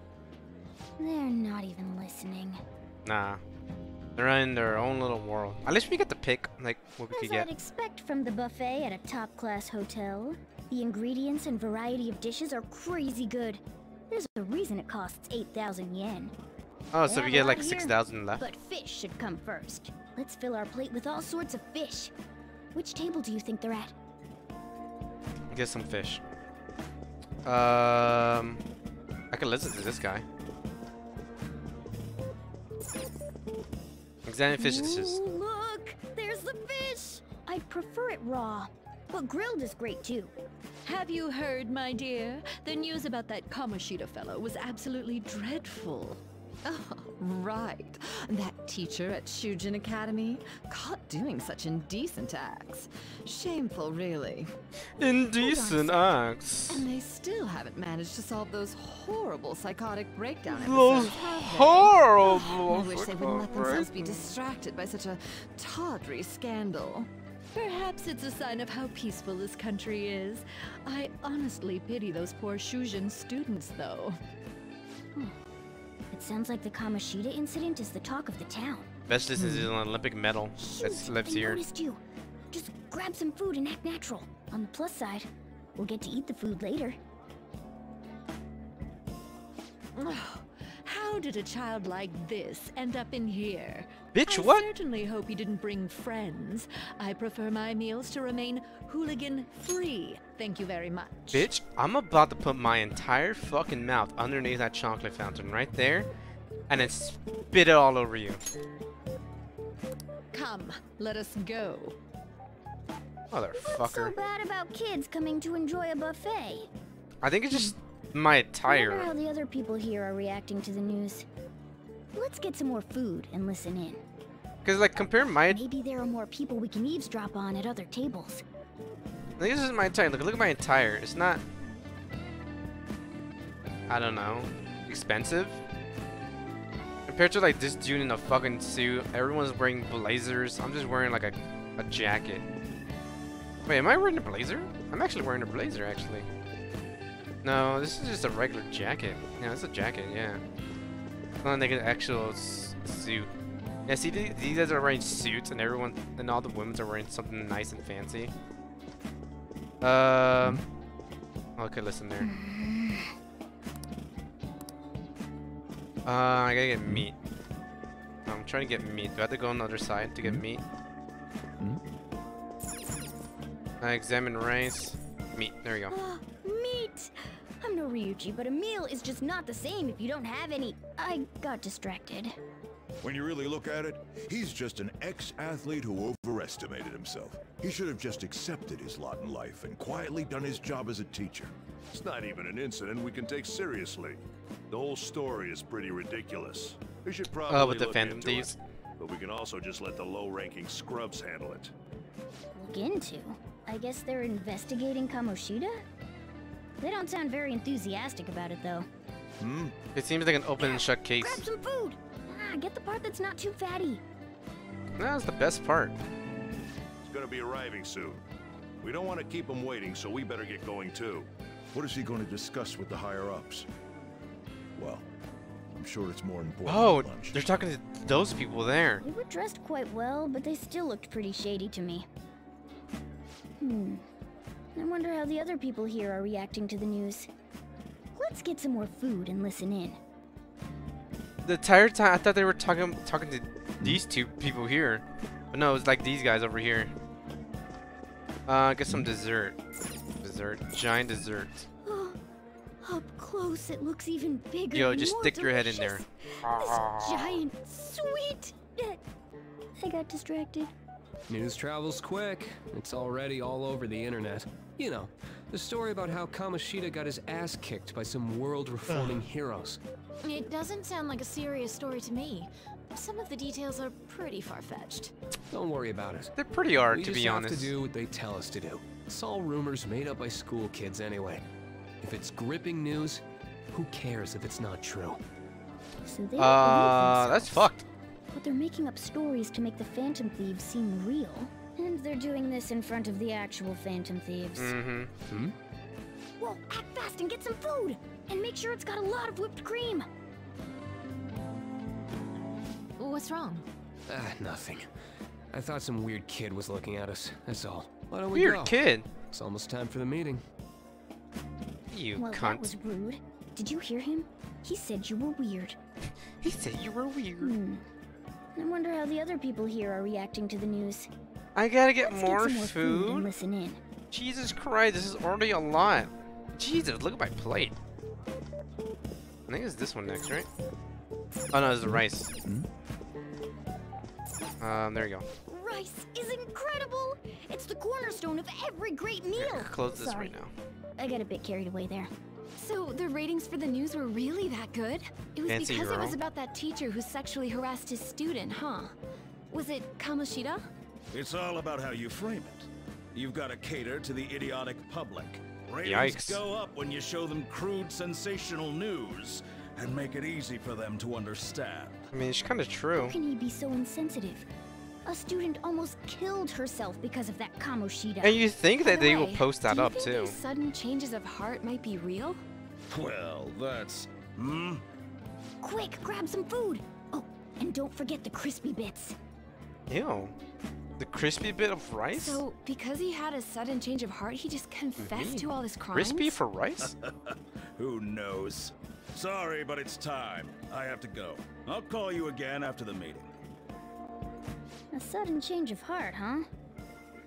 They're not even listening. Nah. They're in their own little world. At least we get to pick, like, what we As could I'd get. expect from the buffet at a top-class hotel, the ingredients and variety of dishes are crazy good. There's a reason it costs 8,000 yen. Oh, so we get like 6,000 left. But fish should come first. Let's fill our plate with all sorts of fish. Which table do you think they're at? Get some fish. Um, I can listen to this guy. Examine fish dishes. Look! There's the fish! I'd prefer it raw, but grilled is great too. Have you heard, my dear? The news about that Kamoshida fellow was absolutely dreadful. Oh, *laughs* right. That teacher at Shujin Academy? Caught doing such indecent acts. Shameful, really. Indecent acts. And they still haven't managed to solve those horrible psychotic breakdown Those episodes, have horrible I wish they wouldn't let themselves be distracted by such a tawdry scandal. Perhaps it's a sign of how peaceful this country is. I honestly pity those poor Shujin students, though. It sounds like the Kamoshida incident is the talk of the town. Best this is hmm. an Olympic medal that Shoot, lives they here. noticed you. Just grab some food and act natural. On the plus side, we'll get to eat the food later. Oh, *sighs* how did a child like this end up in here? Bitch, I what? certainly hope he didn't bring friends. I prefer my meals to remain hooligan-free. Thank you very much. Bitch, I'm about to put my entire fucking mouth underneath that chocolate fountain right there and then spit it all over you. Come, let us go. Motherfucker. What's so Motherfucker. bad about kids coming to enjoy a buffet? I think it's just my I wonder how the other people here are reacting to the news. Let's get some more food and listen in. Because, like, compare my. Maybe there are more people we can eavesdrop on at other tables. This is my attire. Look, look at my attire. It's not. I don't know. Expensive? Compared to, like, this dude in a fucking suit. Everyone's wearing blazers. I'm just wearing, like, a, a jacket. Wait, am I wearing a blazer? I'm actually wearing a blazer, actually. No, this is just a regular jacket. Yeah, it's a jacket, yeah. Not like an actual s- suit. Yeah, see, these guys are wearing suits, and everyone, and all the women are wearing something nice and fancy. Um. Okay, listen there. *laughs* Uh, I gotta get meat. I'm trying to get meat. Do I have to go on the other side to get meat? I examine rice. Meat. There we go. *gasps* Meat! I'm Ryuji, but a meal is just not the same if you don't have any. I got distracted. When you really look at it, he's just an ex-athlete who overestimated himself. He should have just accepted his lot in life and quietly done his job as a teacher. It's not even an incident we can take seriously. The whole story is pretty ridiculous. We should uh, probably Oh, with the look Phantom into Thieves? it, but we can also just let the low-ranking scrubs handle it. Look into? I guess they're investigating Kamoshida? They don't sound very enthusiastic about it, though. Hmm? It seems like an open and shut case. Grab some food! Ah, get the part that's not too fatty. That's the best part. It's gonna be arriving soon. We don't want to keep him waiting, so we better get going too. What is he going to discuss with the higher-ups? Well, I'm sure it's more important Oh, they're talking to those people there. They were dressed quite well, but they still looked pretty shady to me. Hmm. I wonder how the other people here are reacting to the news. Let's get some more food and listen in. The entire time, I thought they were talking talking to these two people here, but no, it's like these guys over here. Uh, get some dessert. Dessert, giant dessert. *gasps* Up close, it looks even bigger. Yo, just stick your head in there. This giant, sweet. I got distracted. News travels quick. It's already all over the internet. You know, the story about how Kamoshida got his ass kicked by some world-reforming heroes. It doesn't sound like a serious story to me. Some of the details are pretty far-fetched. Don't worry about it. They're pretty hard, we to just be have honest. to do what they tell us to do. It's all rumors made up by school kids anyway. If it's gripping news, who cares if it's not true? So Uh, that's fucked. But they're making up stories to make the Phantom Thieves seem real. And they're doing this in front of the actual Phantom Thieves. Mm-hmm. Hmm? Whoa, act fast and get some food! And make sure it's got a lot of whipped cream! What's wrong? Ah, nothing. I thought some weird kid was looking at us. That's all. Why don't we Weird go? kid? It's almost time for the meeting. You well, that cunt. was rude. Did you hear him? He said you were weird. He said you were weird. Hmm. I wonder how the other people here are reacting to the news. I gotta get Let's more get more food and food. listen in. Jesus Christ, this is already a lot. Jesus, look at my plate. I think it's this one next, right? Oh no, it's the rice. Um, there you go. Rice is incredible! It's the cornerstone of every great meal! Close this Sorry. right now. I got a bit carried away there. So the ratings for the news were really that good? It was Fancy because it was about that teacher who sexually harassed his student, huh? Was it Kamoshida? It's all about how you frame it. You've got to cater to the idiotic public. Ratings Yikes. go up when you show them crude, sensational news and make it easy for them to understand. I mean, it's kind of true. How can he be so insensitive? A student almost killed herself because of that Kamoshida. And you think that the they will post that do you up think too. these sudden changes of heart might be real? Well, that's. Hmm? Quick, grab some food! Oh, and don't forget the crispy bits. Ew. The crispy bit of rice? So, because he had a sudden change of heart, he just confessed to all his crimes? Crispy for rice? *laughs* Who knows? Sorry, but it's time. I have to go. I'll call you again after the meeting. A sudden change of heart, huh?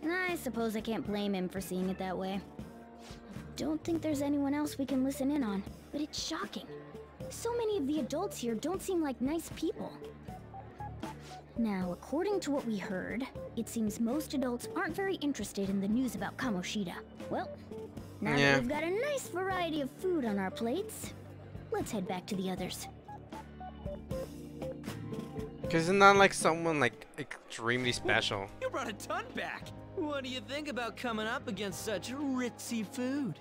I suppose I can't blame him for seeing it that way. Don't think there's anyone else we can listen in on, but it's shocking. So many of the adults here don't seem like nice people. Now, according to what we heard, it seems most adults aren't very interested in the news about Kamoshida. Well, now Yeah. that we've got a nice variety of food on our plates, let's head back to the others. Because it's not like someone like extremely special. You brought a ton back. What do you think about coming up against such ritzy food?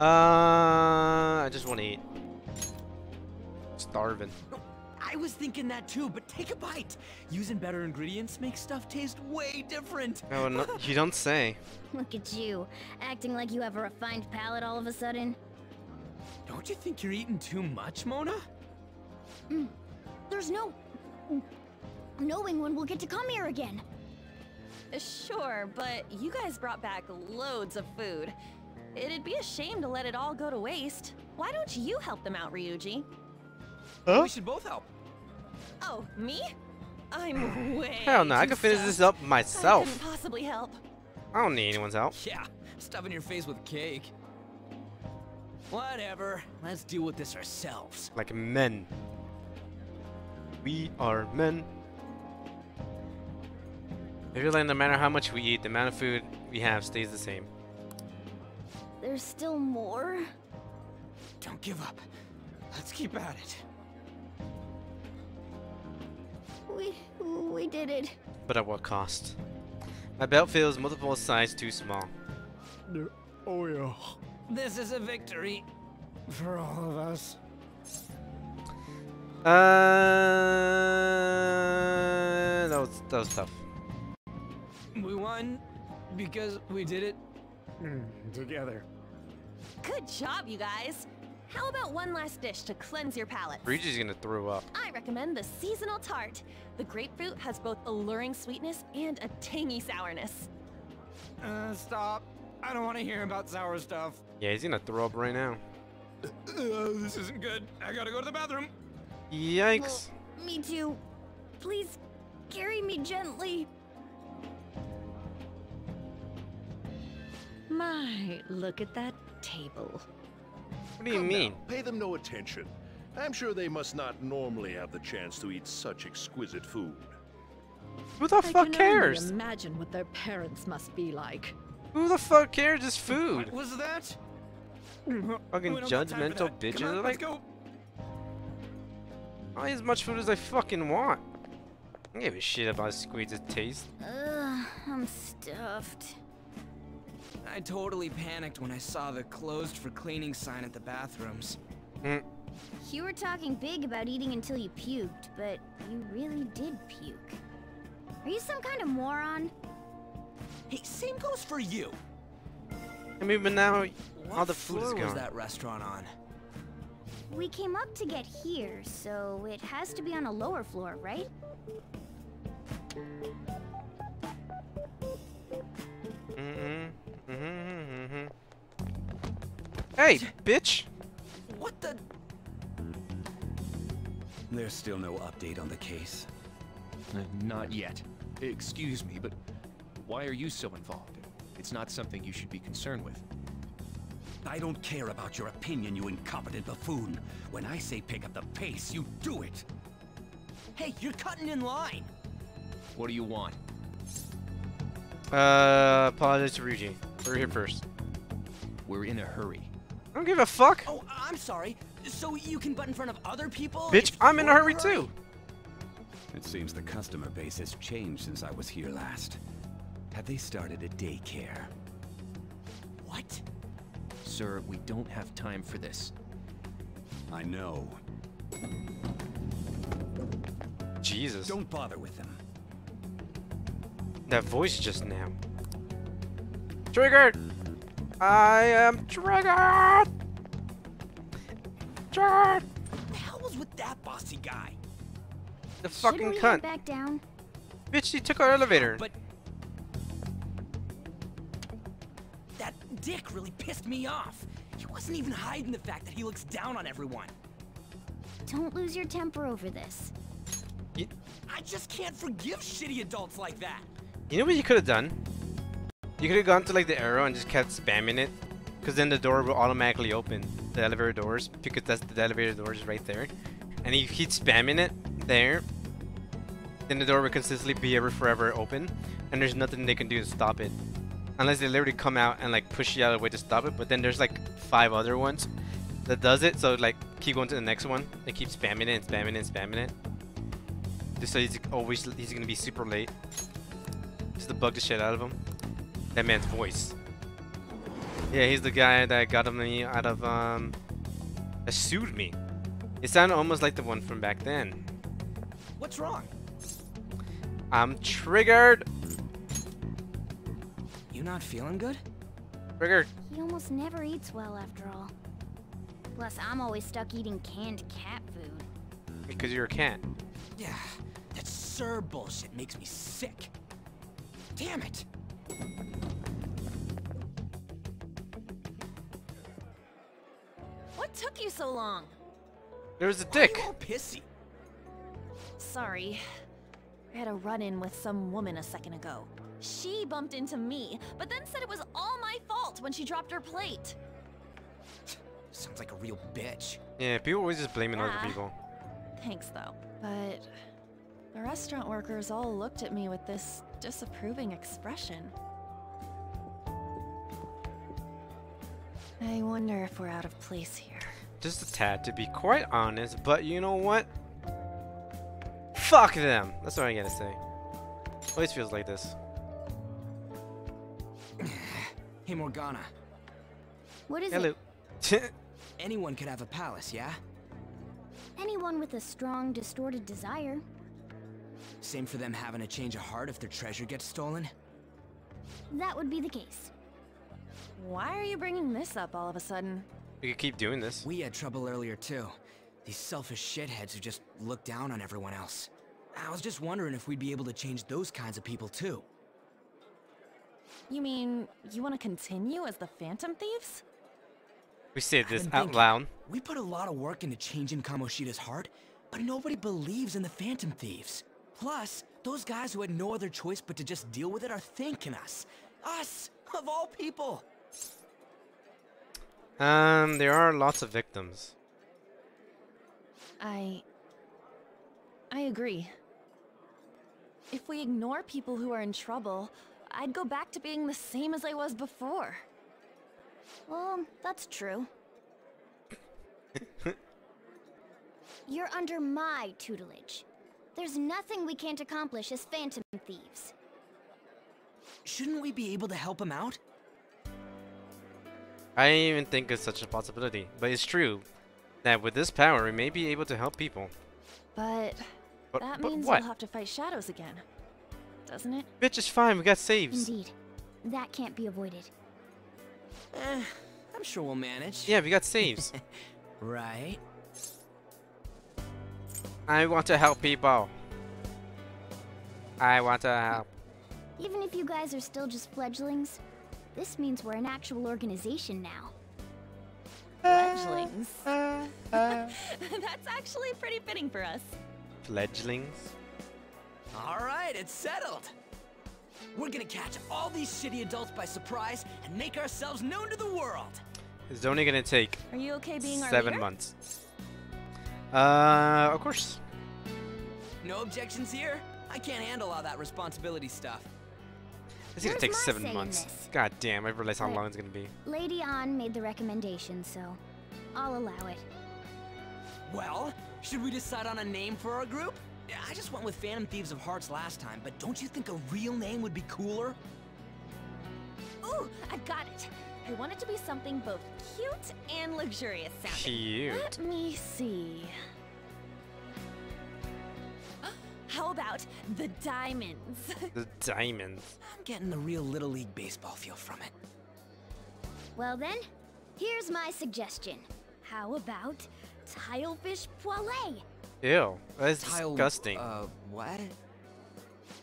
Uh, I just want to eat. Starving. I was thinking that too, but take a bite. Using better ingredients makes stuff taste way different. Oh, no, *laughs* you don't say. Look at you, acting like you have a refined palate all of a sudden. Don't you think you're eating too much, Mona? Mm. There's no... knowing when we'll get to come here again. Sure, but you guys brought back loads of food. It'd be a shame to let it all go to waste. Why don't you help them out, Ryuji? We should both help. Oh, me? I'm *sighs* way Hell no, I too can finish stuffed. this up I myself. couldn't possibly help. I don't need anyone's help. Yeah, stuffing your face with cake. Whatever. Let's deal with this ourselves. Like men. We are men. I feel like no matter how much we eat, the amount of food we have stays the same. There's still more? Don't give up. Let's keep at it. We we did it. But at what cost? My belt feels multiple sizes too small. Oh yeah. This is a victory for all of us. Uh, that was that was tough. We won because we did it together. Good job, you guys. How about one last dish to cleanse your palate? Ryuji's gonna throw up. I recommend the seasonal tart. The grapefruit has both alluring sweetness and a tangy sourness. Uh, stop. I don't want to hear about sour stuff. Yeah, he's gonna throw up right now. Uh, this isn't good. I gotta go to the bathroom. Yikes. Me too. Please carry me gently. My, look at that table. What do you Come mean? now, pay them no attention. I'm sure they must not normally have the chance to eat such exquisite food. Who the I fuck can cares? Only imagine what their parents must be like. Who the fuck cares? It's food. What was that? Fucking We don't got time for judgmental that. bitches. Come on, like, go. I'll eat as much food as I fucking want. I don't give a shit about Squeez's taste. Ugh, I'm stuffed. I totally panicked when I saw the closed for cleaning sign at the bathrooms. Mm. You were talking big about eating until you puked, but you really did puke. Are you some kind of moron? Hey, same goes for you. I mean, but now all What the food is floor was that restaurant on? We came up to get here, so it has to be on a lower floor, right? Mm-hmm. Mm-hmm. Hey, bitch! What the? There's still no update on the case. Uh, not yet. Excuse me, but why are you so involved? It's not something you should be concerned with. I don't care about your opinion, you incompetent buffoon. When I say pick up the pace, you do it. Hey, you're cutting in line. What do you want? Uh, apologize to Ryuji. We're here first. We're in a hurry. I don't give a fuck. Oh, I'm sorry. So you can butt in front of other people? Bitch, I'm in a you're hurry too. It seems the customer base has changed since I was here last. Have they started a daycare? What? Sir, we don't have time for this. I know. Jesus. Don't bother with them. That voice just now. Triggered! I am triggered! Triggered! What the hell was with that bossy guy? The Should fucking we cunt. head back down? Bitch, she took our elevator. But that dick really pissed me off. He wasn't even hiding the fact that he looks down on everyone. Don't lose your temper over this. I just can't forgive shitty adults like that. You know what you could have done? You could have gone to like the arrow and just kept spamming it. Because then the door will automatically open. The elevator doors. Because that's the elevator doors right there. And if you keep spamming it there, then the door will consistently be ever forever open. And there's nothing they can do to stop it. Unless they literally come out and like push you out of the way to stop it. But then there's like five other ones that does it. So like keep going to the next one. They keep spamming it and spamming it and spamming it. Just so he's always he's gonna be super late. Just to bug the shit out of him. That man's voice. Yeah, he's the guy that got me out of um that sued me. It sounded almost like the one from back then. What's wrong? I'm triggered. You not feeling good? Triggered. He almost never eats well after all. Plus, I'm always stuck eating canned cat food. Because you're a cat. Yeah, that sir bullshit makes me sick. Damn it. What took you so long? There was a dick. all pissy? Sorry. I had a run-in with some woman a second ago. She bumped into me, but then said it was all my fault when she dropped her plate. *sighs* Sounds like a real bitch. Yeah, people always just blaming other ah. people. Thanks, though. But the restaurant workers all looked at me with this disapproving expression. I wonder if we're out of place here. Just a tad, to be quite honest, but you know what? Fuck them! That's what I gotta say. Always feels like this. *coughs* Hey, Morgana. What is Hello. it? *laughs* Anyone could have a palace, yeah? Anyone with a strong, distorted desire. Same for them having a change of heart if their treasure gets stolen? That would be the case. Why are you bringing this up all of a sudden? We could keep doing this. We had trouble earlier too. These selfish shitheads who just look down on everyone else. I was just wondering if we'd be able to change those kinds of people too. You mean you want to continue as the Phantom Thieves? We said this out loud. We put a lot of work into changing Kamoshida's heart, but nobody believes in the Phantom Thieves. Plus, those guys who had no other choice but to just deal with it are thanking us. Us, of all people. Um, there are lots of victims. I... I agree. If we ignore people who are in trouble, I'd go back to being the same as I was before. Well, that's true. *laughs* You're under my tutelage. There's nothing we can't accomplish as Phantom Thieves. Shouldn't we be able to help him out? I didn't even think of such a possibility, but it's true that with this power, we may be able to help people. But, But- that but means what? we'll have to fight shadows again. Doesn't it? Bitch, is fine. We got saves. Indeed. That can't be avoided. Eh, I'm sure we'll manage. Yeah, we got saves. *laughs* Right? I want to help people. I want to help. Even if you guys are still just fledglings, this means we're an actual organization now. Fledglings. *laughs* That's actually pretty fitting for us. Fledglings. All right, it's settled. We're gonna catch all these shitty adults by surprise and make ourselves known to the world. It's only gonna take Are you okay being seven leader? months. Uh, of course. No objections here? I can't handle all that responsibility stuff. It's gonna take seven months. this. God damn! I realize how But- long it's gonna be. Lady Ann made the recommendation, so I'll allow it. Well, should we decide on a name for our group? I just went with Phantom Thieves of Hearts last time, but don't you think a real name would be cooler? Ooh, I've got it. I want it to be something both cute and luxurious sounding. Cute. Let me see. How about the diamonds? *laughs* The diamonds. I'm getting the real Little League Baseball feel from it. Well then, here's my suggestion. How about Tilefish Poilet? Ew. That's Tile- disgusting. Uh, what?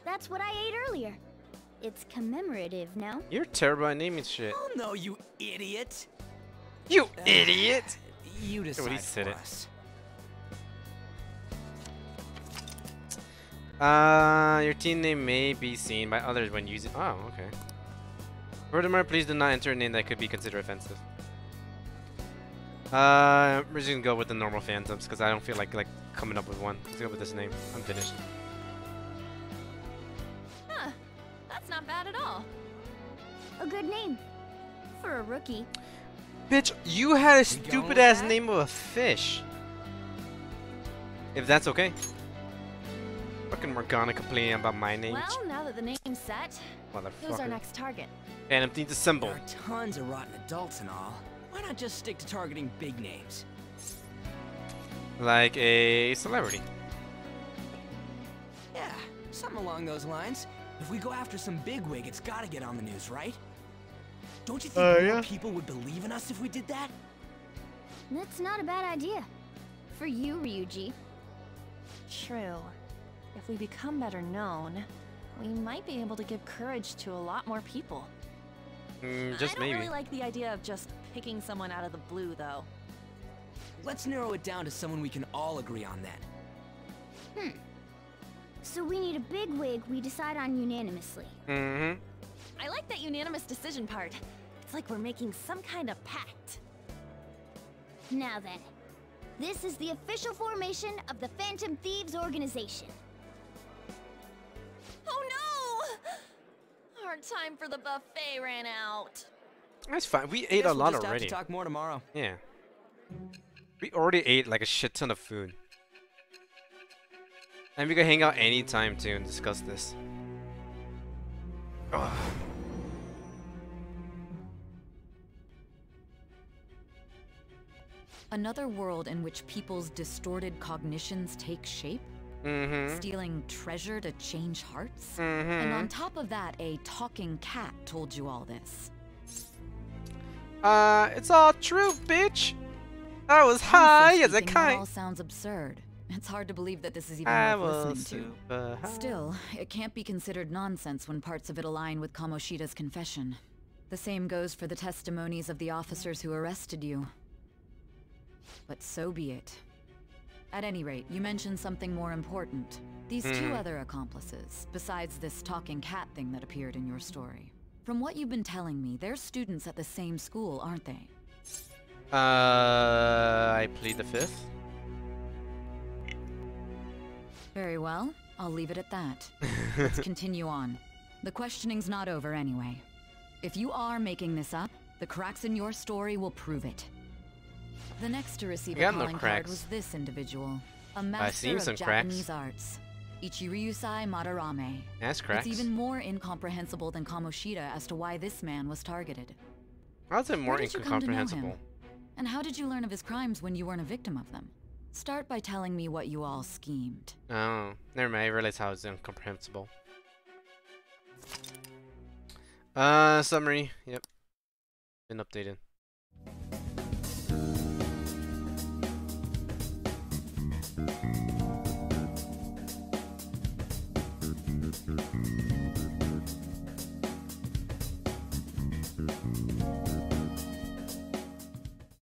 That's what I ate earlier. It's commemorative now. You're terrible at naming shit. Oh no, you idiot! You idiot! You Look at what he decide said for it. Uh, your team name may be seen by others when using. Oh, okay. Furthermore, please do not enter a name that could be considered offensive. Uh, we're just gonna go with the normal phantoms because I don't feel like like coming up with one. Let's go with this name. I'm finished. huh. That's not bad at all. A good name. For a rookie. Bitch, you had a stupid ass name of a fish. If that's okay. Fucking Morgana complaining about my name. Well, now that the name's set, who's our next target? Phantom Thieves Assemble. There are tons of rotten adults and all. Why not just stick to targeting big names? Like a celebrity. Yeah, something along those lines. If we go after some bigwig, it's gotta get on the news, right? Don't you think Uh, more people would believe in us if we did that? That's not a bad idea. For you, Ryuji. True. If we become better known, we might be able to give courage to a lot more people. Mm, just I don't maybe. really like the idea of just picking someone out of the blue, though. Let's narrow it down to someone we can all agree on then. Hmm. So we need a big wig we decide on unanimously. Mm-hmm. I like that unanimous decision part. It's like we're making some kind of pact. Now then, This is the official formation of the Phantom Thieves organization. Oh no! Our time for the buffet ran out. That's fine. We ate guess a we'll lot just already. Have to talk more tomorrow. Yeah. We already ate like a shit ton of food. And we can hang out anytime too and discuss this. Ugh. Another world in which people's distorted cognitions take shape? Mm-hmm. Stealing treasure to change hearts? Mhm. And on top of that, a talking cat told you all this. Uh, it's all true, bitch. I was high as a that all sounds absurd. It's hard to believe that this is even I worth listening to. high. Still, it can't be considered nonsense when parts of it align with Kamoshida's confession. The same goes for the testimonies of the officers who arrested you. But so be it. At any rate, you mentioned something more important. These two Hmm. other accomplices, besides this talking cat thing that appeared in your story. From what you've been telling me, they're students at the same school, aren't they? Uh, I plead the fifth. Very well. I'll leave it at that. *laughs* Let's continue on. The questioning's not over anyway. If you are making this up, the cracks in your story will prove it. The next to receive a no calling card was this individual, a seen master some of cracks. Japanese arts, Ichiryusai Madarame. That's cracks. It's even more incomprehensible than Kamoshida as to why this man was targeted. How's it more Where did you come to know him? incomprehensible? And how did you learn of his crimes when you weren't a victim of them? Start by telling me what you all schemed. Oh, never mind. I realized how it's incomprehensible. Uh, summary. Yep. Been updated.